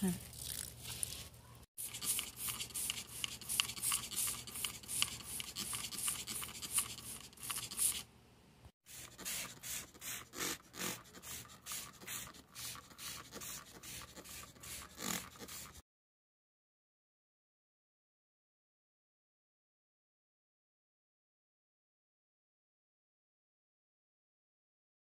Huh.